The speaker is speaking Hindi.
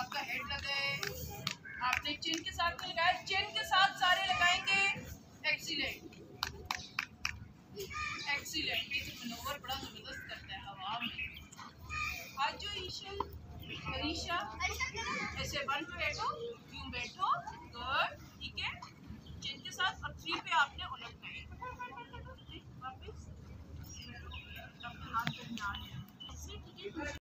आपका हेड लगाए आपने चिन के साथ में लगाया चिन के साथ सारे लगाएँगे। एक्सीलेंट एक्सीलेंट ये जो मनोवर बड़ा ज़बरदस्त करता है हवा में। आज जो ईशल हरीशा ऐसे वन पे बैठो यूँ बैठो गुड ठीक है? चिन के साथ और थ्री पे आपने उलटना है